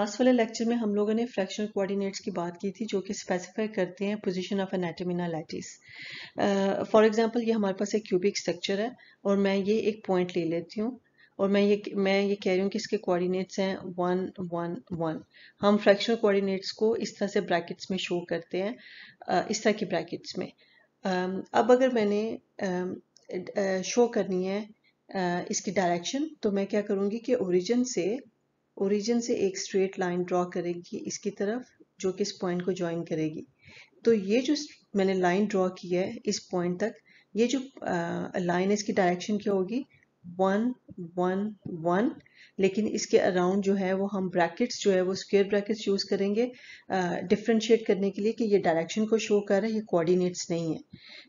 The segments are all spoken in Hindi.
लास्ट वाले लेक्चर में हम लोगों ने फ्रैक्शनल कोऑर्डिनेट्स की बात की थी, जो कि स्पेसिफाई करते हैं position of an atom in lattice for example ये हमारे पास एक क्यूबिक स्ट्रक्चर है, और मैं ये एक पॉइंट ले लेती हूँ, और मैं ये मैं ये कह रही हूँ कि इसके कोऑर्डिनेट्स हैं वन वन वन हम फ्रैक्शनल कोऑर्डिनेट्स को इस तरह से ब्रैकेट्स में शो करते हैं इस तरह की ब्रैकेट्स में. अब अगर मैंने शो करनी है इसकी डायरेक्शन तो मैं क्या करूँगी कि ओरिजिन से ओरिजिन से एक स्ट्रेट लाइन ड्रॉ करेगी इसकी तरफ़, जो कि इस पॉइंट को ज्वाइन करेगी। तो ये जो मैंने लाइन ड्रॉ की है इस पॉइंट तक, ये जो लाइन है इसकी डायरेक्शन क्या होगी वन वन वन लेकिन इसके अराउंड जो है, वो हम ब्रैकेट्स जो है, वो स्क्वेयर ब्रैकेट्स यूज़ करेंगे डिफ्रेंशिएट करने के लिए कि ये डायरेक्शन को शो कर रहा है, ये कोऑर्डिनेट्स नहीं है।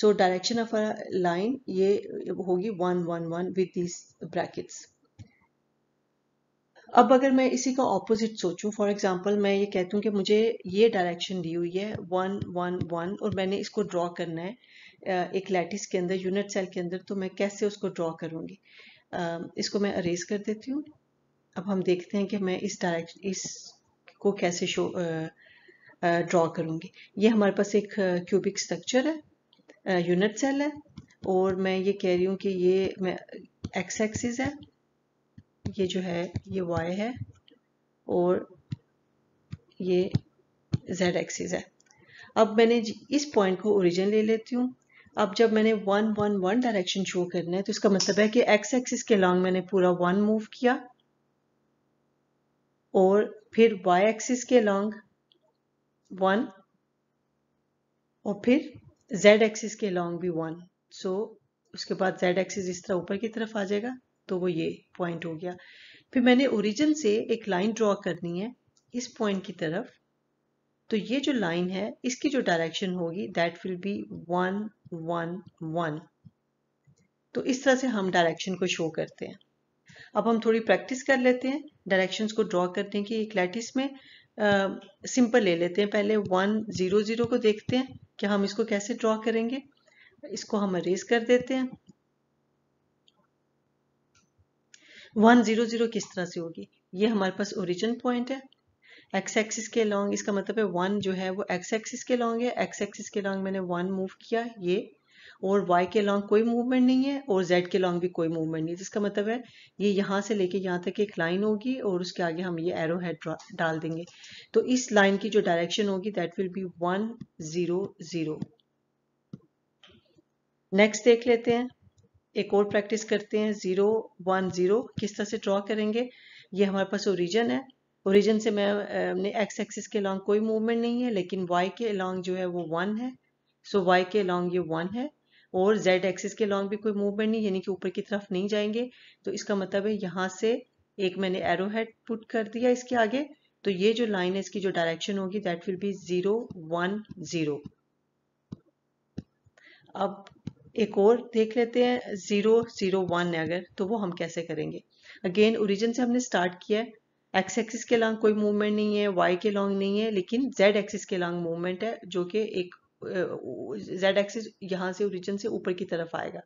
So direction of a line ये होगी one one one with these brackets अब अगर मैं इसी का ऑपोजिट सोचूं फॉर एग्जांपल मैं ये कहती हूँ कि मुझे ये डायरेक्शन दी हुई है वन वन वन और मैंने इसको ड्रॉ करना है एक लैटिस के अंदर यूनिट सेल के अंदर तो मैं कैसे उसको ड्रॉ करूँगी? इसको मैं अरेज कर देती हूँ। अब हम देखते हैं कि मैं इस डायरेक्शन इस को कैसे शो ड्रॉ करूँगी। ये हमारे पास एक क्यूबिक स्ट्रक्चर है यूनिट सेल है, और मैं ये कह रही हूँ कि ये, मैं एक्स एक्सिस है ये जो है ये y है और ये z एक्सिस है। अब मैंने इस पॉइंट को ओरिजिन ले लेती हूँ। अब जब मैंने one one one direction show करना है तो इसका मतलब है कि एक्स एक्सिस के लॉन्ग मैंने पूरा वन मूव किया और फिर वाई एक्सिस के लॉन्ग वन और फिर जेड एक्सिस के लॉन्ग भी वन सो so, उसके बाद जेड एक्सिस इस तरह ऊपर की तरफ़ आ जाएगा। तो वो ये पॉइंट हो गया। फिर मैंने ओरिजिन से एक लाइन ड्रॉ करनी है इस पॉइंट की तरफ़। तो ये जो लाइन है, इसकी जो डायरेक्शन होगी that will be one one one तो इस तरह से हम डायरेक्शन को शो करते हैं। अब हम थोड़ी प्रैक्टिस कर लेते हैं। डायरेक्शंस को ड्रॉ करने की एक लैटिस में सिंपल ले लेते हैं। पहले वन ज़ीरो ज़ीरो को देखते हैं कि हम इसको कैसे ड्रॉ करेंगे। इसको हम अरेज कर देते हैं। वन ज़ीरो ज़ीरो किस तरह से होगी? ये हमारे पास ओरिजिन पॉइंट है। एक्स एक्सिस के लॉन्ग इसका मतलब है वन जो है वो एक्स एक्सिस के लॉन्ग है। एक्स एक्सिस के लॉन्ग मैंने वन मूव किया, ये। और y के लॉन्ग कोई मूवमेंट नहीं है और z के लॉन्ग भी कोई मूवमेंट नहीं है। जिसका मतलब है ये यहाँ से लेके यहाँ तक एक लाइन होगी और उसके आगे हम ये एरो हेड डाल देंगे। तो इस लाइन की जो डायरेक्शन होगी that will be one zero zero next देख लेते हैं। एक और प्रैक्टिस करते हैं ज़ीरो वन ज़ीरो किस तरह से ड्रॉ करेंगे? ये हमारे पास ओरिजन है। ओरिजन से मैं एक्स एक्सिस के लॉन्ग कोई मूवमेंट नहीं है, लेकिन वाई के लॉन्ग जो है वो वन है। सो so वाई के लॉन्ग ये वन है और जेड एक्सिस के लॉन्ग भी कोई मूवमेंट नहीं, यानी कि ऊपर की तरफ़ नहीं जाएँगे। तो इसका मतलब है यहाँ से एक मैंने एरो हेड पुट कर दिया इसके आगे। तो ये जो लाइन है, इसकी जो डायरेक्शन होगी that will be zero one zero अब एक और देख लेते हैं ज़ीरो ज़ीरो वन है अगर तो वो हम कैसे करेंगे? अगेन ओरिजिन से हमने स्टार्ट किया है। एक्स एक्सिस के लॉन्ग कोई मूवमेंट नहीं है वाई के लॉन्ग नहीं है, लेकिन जेड एक्सिस के लॉन्ग मूवमेंट है, जो कि एक जेड एक्सिस यहाँ से ओरिजिन से ऊपर की तरफ़ आएगा।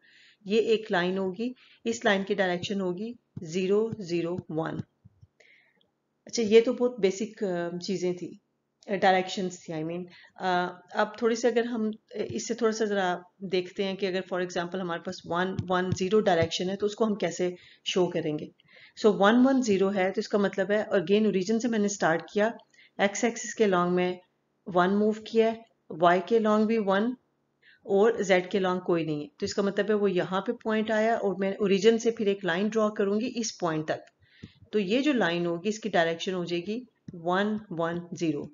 ये एक लाइन होगी, इस लाइन की डायरेक्शन होगी ज़ीरो ज़ीरो वन अच्छा ये तो बहुत बेसिक चीज़ें थी। डायरेक्शंस थी आई I मीन mean, अब थोड़ी सी अगर हम इससे थोड़ा सा ज़रा देखते हैं कि अगर फॉर एग्जांपल हमारे पास वन वन ज़ीरो डायरेक्शन है तो उसको हम कैसे शो करेंगे? सो वन वन ज़ीरो है तो इसका मतलब है अगेन ओरिजिन से मैंने स्टार्ट किया एक्स एक्सिस के लॉन्ग में वन मूव किया है वाई के लॉन्ग भी वन और जेड के लॉन्ग कोई नहीं है। तो इसका मतलब है वो यहाँ पे पॉइंट आया और मैं ओरिजिन से फिर एक लाइन ड्रॉ करूँगी इस पॉइंट तक। तो ये जो लाइन होगी इसकी डायरेक्शन हो जाएगी वन वन ज़ीरो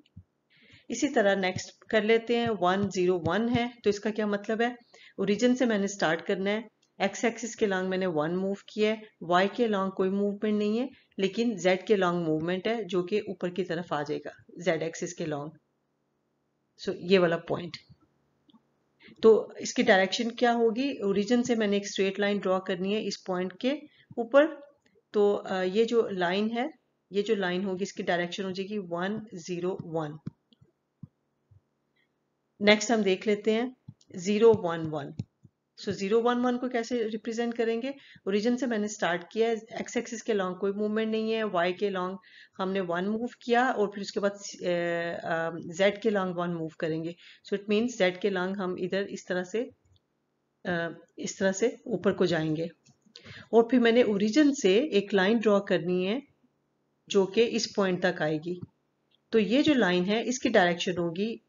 इसी तरह नेक्स्ट कर लेते हैं वन ज़ीरो वन है तो इसका क्या मतलब है? ओरिजिन से मैंने स्टार्ट करना है एक्स एक्सिस के लॉन्ग मैंने वन मूव किया है वाई के लॉन्ग कोई मूवमेंट नहीं है लेकिन जेड के लॉन्ग मूवमेंट है जो कि ऊपर की तरफ़ आ जाएगा जेड एक्सिस के लॉन्ग सो so, ये वाला पॉइंट तो इसकी डायरेक्शन क्या होगी? ओरिजिन से मैंने एक स्ट्रेट लाइन ड्रॉ करनी है इस पॉइंट के ऊपर. तो ये जो लाइन है ये जो लाइन होगी इसकी डायरेक्शन हो जाएगी वन ज़ीरो वन नेक्स्ट हम देख लेते हैं zero one one so zero one one को कैसे रिप्रेजेंट करेंगे? ओरिजिन से मैंने स्टार्ट किया है एक्स एक्सिस के लॉन्ग कोई मूवमेंट नहीं है वाई के लॉन्ग हमने वन मूव किया और फिर उसके बाद जेड के लॉन्ग वन मूव करेंगे. सो इट मीन्स जेड के लॉन्ग हम इधर इस तरह से uh, इस तरह से ऊपर को जाएँगे. और फिर मैंने ओरिजिन से एक लाइन ड्रॉ करनी है जो कि इस पॉइंट तक आएगी. तो ये जो लाइन है इसकी डायरेक्शन होगी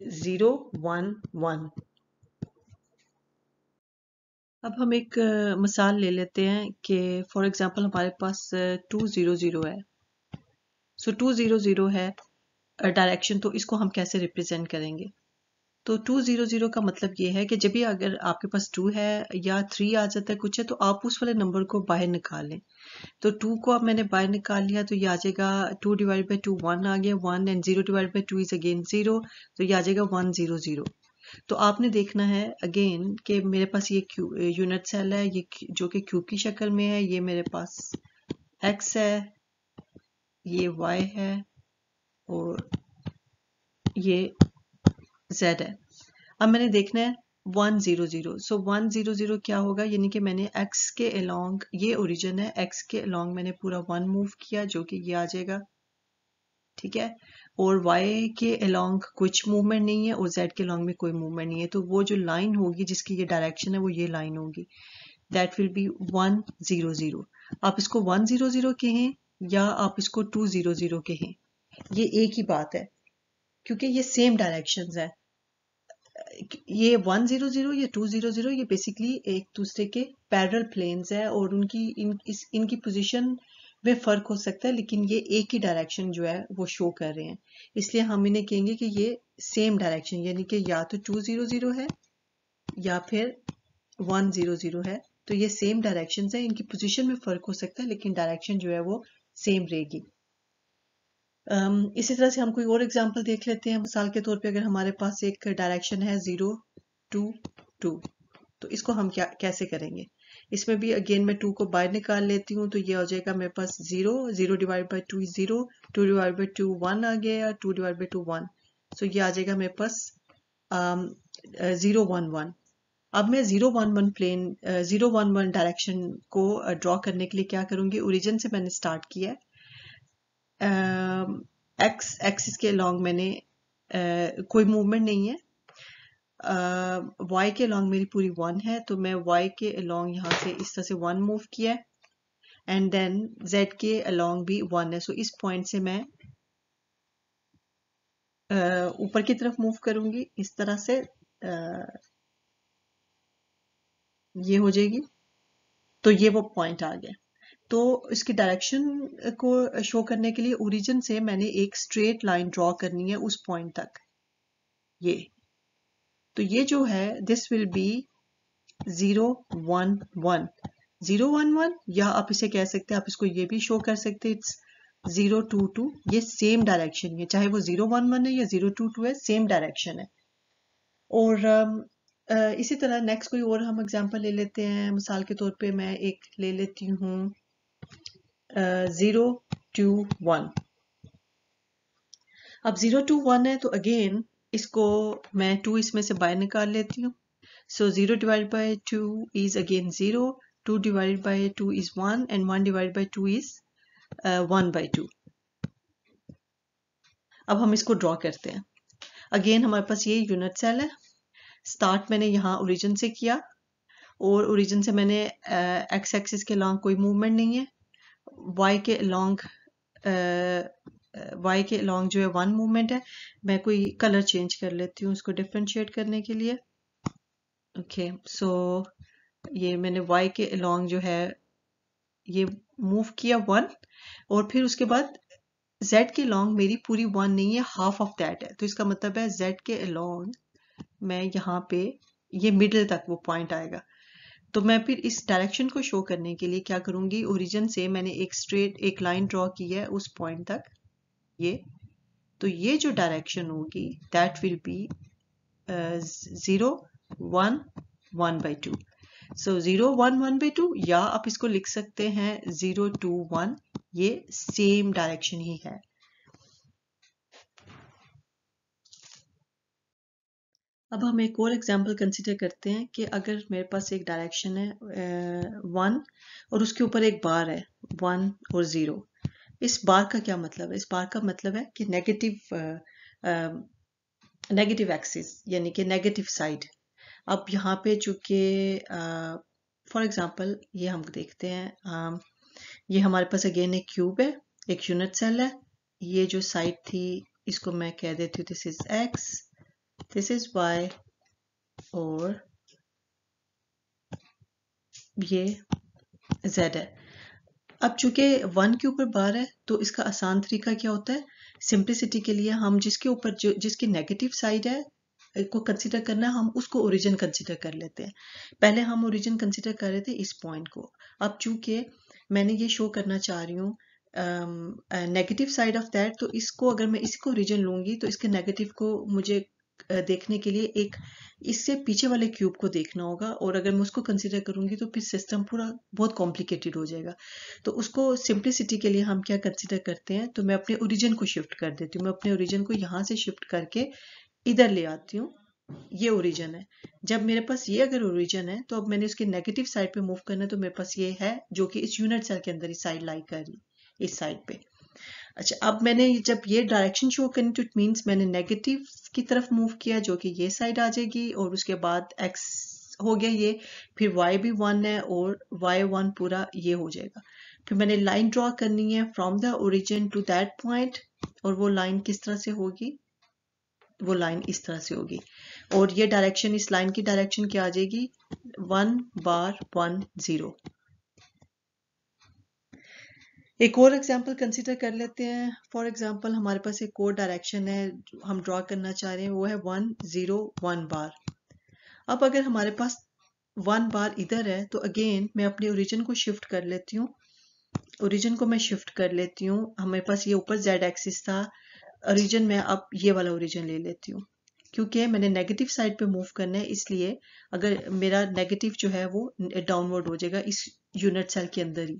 ज़ीरो वन वन अब हम एक मिसाल ले लेते हैं कि फॉर एग्जांपल हमारे पास टू ज़ीरो ज़ीरो है। सो टू ज़ीरो ज़ीरो है डायरेक्शन तो इसको हम कैसे रिप्रेजेंट करेंगे? तो टू ज़ीरो ज़ीरो का मतलब ये है कि जब भी अगर आपके पास टू है या थ्री आ जाता है, कुछ है तो आप उस वाले नंबर को बाहर निकाल। लें तो टू को अब मैंने बाहर निकाल लिया तो ये आ जाएगा two divide by two one आ गया one and zero divide by two is again zero तो ये आ जाएगा वन ज़ीरो ज़ीरो तो आपने देखना है अगेन कि मेरे पास ये क्यू यूनिट सेल है, ये जो कि क्यूब की शक्ल में है, ये मेरे पास एक्स है, ये वाई है, और ये जेड है। अब मैंने देखना है one zero zero. So one zero zero क्या होगा? यानी कि मैंने एक्स के अलोंग ये ओरिजिन है। एक्स के अलोंग मैंने पूरा वन मूव किया जो कि ये आ जाएगा। ठीक है? और वाई के अलोंग कुछ मूवमेंट नहीं है और जेड के अलोंग में कोई मूवमेंट नहीं है। तो वो जो लाइन होगी जिसकी ये डायरेक्शन है वो ये लाइन होगी। That will be one zero zero आप इसको वन ज़ीरो ज़ीरो कहें या आप इसको टू ज़ीरो ज़ीरो कहें? ये एक ही बात है। क्योंकि ये सेम डायरेक्शंस है। ये वन ज़ीरो ज़ीरो या टू ज़ीरो ज़ीरो ये बेसिकली एक दूसरे के पैरल प्लेन्स है और उनकी, इन, इस, इनकी पोजीशन में फ़र्क हो सकता है, लेकिन ये एक ही डायरेक्शन जो है, वो शो कर रहे हैं। इसलिए हम इन्हें कहेंगे कि ये सेम डायरेक्शन यानी कि या तो टू ज़ीरो ज़ीरो है, या फिर वन ज़ीरो ज़ीरो है। तो ये सेम डायरेक्शन है, इनकी पोजिशन में फ़र्क हो सकता है, लेकिन डायरेक्शन जो है वो सेम रहेगी। इसी तरह से हम कोई और एग्ज़ाम्पल देख लेते हैं। मिसाल के तौर पे अगर हमारे पास एक डायरेक्शन है ज़ीरो टू टू तो इसको हम क्या कैसे करेंगे? इसमें भी अगेन मैं टू को बाहर निकाल लेती हूँ तो ये हो जाएगा मेरे पास zero zero divide by two zero two divide by two one आ गया two divide by two one so ये आ जाएगा मेरे पास ज़ीरो वन वन अब मैं zero one one plane zero one one direction को ड्रॉ uh, करने के लिए क्या करूँगी? ओरिजिन से मैंने स्टार्ट किया है। एक्स एक्सिस के लॉन्ग मैंने uh, कोई मूवमेंट नहीं है। वाई uh, के अलॉन्ग मेरी पूरी वन है तो मैं वाई के अलॉन्ग यहाँ से इस तरह से वन मूव किया है। एंड देन जेड के अलॉन्ग भी वन है। सो so इस पॉइंट से मैं ऊपर uh, की तरफ़ मूव करूँगी। इस तरह से uh, ये हो जाएगी। तो ये वो पॉइंट आ गया। तो इसकी डायरेक्शन को शो करने के लिए ओरिजिन से मैंने एक स्ट्रेट लाइन ड्रॉ करनी है उस पॉइंट तक। ये। तो ये जो है this will be zero one one zero one one या आप इसे कह सकते हैं आप इसको ये भी शो कर सकते इट्स ज़ीरो टू टू ये सेम डायरेक्शन है चाहे वो ज़ीरो वन वन है या ज़ीरो टू टू है सेम डायरेक्शन है। और uh, इसी तरह नेक्स्ट कोई और हम एग्जांपल ले लेते हैं। मिसाल के तौर पे मैं एक ले लेती हूँ। ज़ीरो टू वन अब ज़ीरो टू वन है तो अगेन इसको मैं टू इसमें से बाहर निकाल लेती हूँ। So zero divide by two is again zero two divide by two is one and one divide by two is one by two अब हम इसको ड्रॉ करते हैं। अगेन हमारे पास ये यूनिट सेल है। स्टार्ट मैंने यहाँ ओरिजिन से किया और ओरिजिन से मैंने एक्स uh, एक्सिस के लॉन्ग कोई मूवमेंट नहीं है। वाई के लॉन्ग वाई के लॉन्ग जो है वन मूवमेंट है मैं कोई कलर चेंज कर लेती हूँ उसको डिफ्रेंशिएट करने के लिए। ओके okay, सो so, ये मैंने वाई के लॉन्ग जो है ये मूव किया वन और फिर उसके बाद z के लॉन्ग मेरी पूरी वन नहीं है हाफ़ ऑफ़ दैट है। तो इसका मतलब है z के लॉन्ग मैं यहाँ पे ये मिडिल तक वो पॉइंट आएगा। तो मैं फिर इस डायरेक्शन को शो करने के लिए क्या करूँगी? ओरिजिन से मैंने एक स्ट्रेट एक लाइन ड्रॉ की है उस पॉइंट तक। ये। तो ये जो डायरेक्शन होगी that will be zero one one by two so zero one one by two या आप इसको लिख सकते हैं ज़ीरो टू वन ये सेम डायरेक्शन ही है। अब हम एक और एग्जांपल कंसिडर करते हैं कि अगर मेरे पास एक डायरेक्शन है वन और उसके ऊपर एक बार है वन और ज़ीरो इस बार का क्या मतलब है? इस बार का मतलब है कि नेगेटिव नेगेटिव एक्सिस यानी कि नेगेटिव साइड अब यहाँ पे चूँकि फॉर एग्जांपल ये हम देखते हैं आ, ये हमारे पास अगेन एक क्यूब है एक यूनिट सेल है. ये जो साइड थी इसको मैं कह देती हूँ this is x this is y और ये z है। अब चूँकि वन के ऊपर बार है तो इसका आसान तरीका क्या होता है? सिंप्लिसिटी के लिए हम जिसके ऊपर जो, जिसकी नेगेटिव साइड है, को कंसिडर करना हम उसको ओरिजिन कंसिडर कर लेते हैं। पहले हम ओरिजिन कंसिडर कर रहे थे इस पॉइंट को। अब चूँकि मैंने ये शो करना चाह रही हूँ नेगेटिव साइड ऑफ़ दैट तो इसको, अगर मैं इसको ओरिजिन लूँगी तो इसके नेगेटिव को मुझे देखने के लिए एक इससे पीछे वाले क्यूब को देखना होगा और अगर मैं उसको कंसिडर करूँगी तो फिर सिस्टम पूरा बहुत कॉम्प्लिकेटेड हो जाएगा। तो उसको सिंप्लिसिटी के लिए हम क्या कंसिडर करते हैं? तो मैं अपने ओरिजिन को शिफ्ट कर देती हूँ। मैं अपने ओरिजिन को यहाँ से शिफ्ट करके इधर ले आती हूँ। ये ओरिजिन है। जब मेरे पास ये अगर ओरिजिन है तो अब मैंने उसके नेगेटिव साइड पे मूव करना है तो मेरे पास ये है जो कि इस यूनिट सेल के अंदर इस साइड लाई कर रही, इस साइड पे। अच्छा अब मैंने जब ये डायरेक्शन शो करनी तो इट मीन्स मैंने नेगेटिव की तरफ़ मूव किया जो कि ये साइड आ जाएगी और उसके बाद एक्स हो गया ये, फिर वाई भी वन है और वाई वन पूरा ये हो जाएगा। फिर मैंने लाइन ड्रॉ करनी है from the origin to that point और वो लाइन किस तरह से होगी? वो लाइन इस तरह से होगी। और ये डायरेक्शन इस लाइन की डायरेक्शन क्या आ जाएगी? वन बार वन ज़ीरो एक और एग्जांपल कंसीडर कर लेते हैं। फॉर एग्जांपल हमारे पास एक और डायरेक्शन है हम ड्रॉ करना चाह रहे हैं, वो है वन ज़ीरो वन बार अब अगर हमारे पास वन बार इधर है तो अगेन मैं अपने ओरिजिन को शिफ्ट कर लेती हूँ। ओरिजिन को मैं शिफ्ट कर लेती हूँ। हमारे पास ये ऊपर जेड एक्सिस था। ओरिजिन में अब ये वाला ओरिजिन ले लेती हूँ। क्योंकि मैंने नेगेटिव साइड पे मूव करना है, इसलिए अगर मेरा नेगेटिव जो है, वो डाउनवर्ड हो जाएगा इस यूनिट सेल के अंदर ही।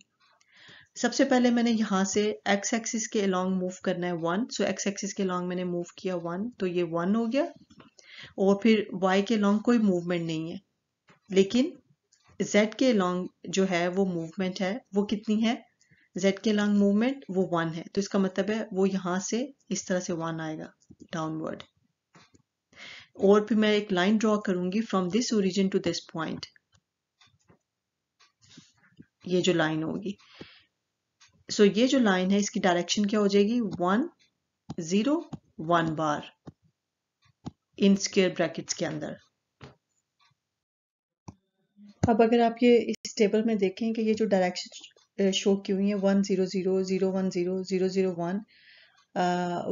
सबसे पहले मैंने यहाँ से एक्स एक्सिस के अलोंग मूव करना है वन सो एक्स एक्सिस के अलोंग मैंने मूव किया वन तो ये वन हो गया. और फिर वाई के अलोंग कोई मूवमेंट नहीं है. लेकिन जेड के अलोंग जो है, वो मूवमेंट है. वो कितनी है? जेड के अलोंग मूवमेंट वो वन है. तो इसका मतलब है, वो यहाँ से इस तरह से वन आएगा डाउनवर्ड और फिर मैं एक लाइन ड्रॉ करूँगी from this origin to this point ये जो लाइन होगी. सो so, ये जो लाइन है इसकी डायरेक्शन क्या हो जाएगी? One zero one bar in square brackets के अंदर। अब अगर आप ये इस टेबल में देखें कि ये जो डायरेक्शन शो की हुई है one zero zero zero one zero zero zero one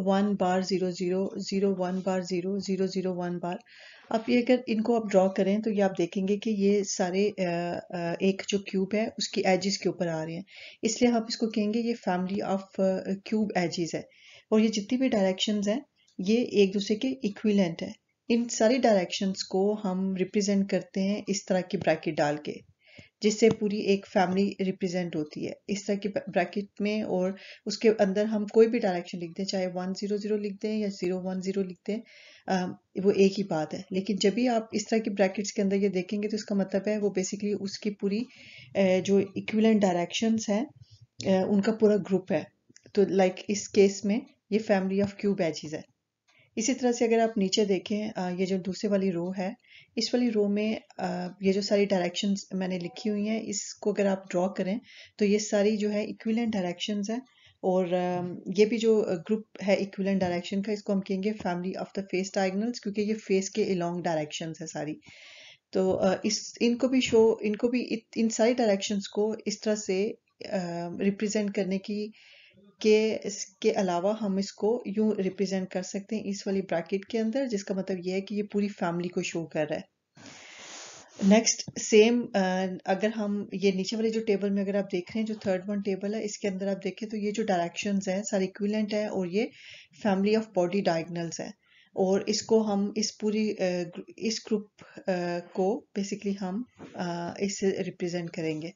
one bar zero zero zero one bar zero zero zero one bar अब ये अगर इनको आप ड्रॉ करें तो ये आप देखेंगे कि ये सारे एक जो क्यूब है, उसकी एजेस के ऊपर आ रहे हैं। इसलिए आप इसको कहेंगे ये फैमिली ऑफ़ क्यूब एजेस है। और ये जितनी भी डायरेक्शन हैं, ये एक दूसरे के इक्विलेंट है। इन सारी डायरेक्शंस को हम रिप्रेजेंट करते हैं इस तरह की ब्रैकेट डाल के। जिससे पूरी एक फैमिली रिप्रेजेंट होती है। इस तरह के ब्रैकेट में और उसके अंदर हम कोई भी डायरेक्शन लिख दें चाहे वन ज़ीरो ज़ीरो लिख दें या ज़ीरो वन ज़ीरो लिख दें वो एक ही बात है। लेकिन जब भी आप इस तरह के ब्रैकेट्स के अंदर ये देखेंगे तो इसका मतलब है वो बेसिकली उसकी पूरी जो इक्विलेंट डायरेक्शंस हैं उनका पूरा ग्रुप है। तो लाइक इस केस में ये फैमिली ऑफ़ क्यूब एजेस है। इसी तरह से अगर आप नीचे देखें ये जो दूसरे वाली रो है इस वाली रो में ये जो सारी डायरेक्शंस मैंने लिखी हुई हैं, इसको अगर आप ड्रॉ करें तो ये सारी जो है इक्विलेंट डायरेक्शंस हैं और ये भी जो ग्रुप है इक्विलेंट डायरेक्शन का, इसको हम कहेंगे family of the face diagonals क्योंकि ये फेस के अलोंग डायरेक्शन है सारी। तो इस, इनको भी शो इनको भी इन सारी डायरेक्शंस को इस तरह से रिप्रेजेंट करने की के, इसके अलावा हम इसको यूँ रिप्रेजेंट कर सकते हैं इस वाली ब्रैकेट के अंदर, जिसका मतलब ये है कि ये पूरी फैमिली को शो कर रहा है। नेक्स्ट सेम अगर हम ये नीचे वाले जो टेबल में अगर आप देख रहे हैं, जो थर्ड वन टेबल है, इसके अंदर आप देखें तो ये जो डायरेक्शंस हैं, सारे इक्विलेंट है और ये फैमिली ऑफ़ बॉडी डायगनल्स है। और इसको हम इस पूरी इस ग्रुप को बेसिकली हम इससे रिप्रेजेंट करेंगे।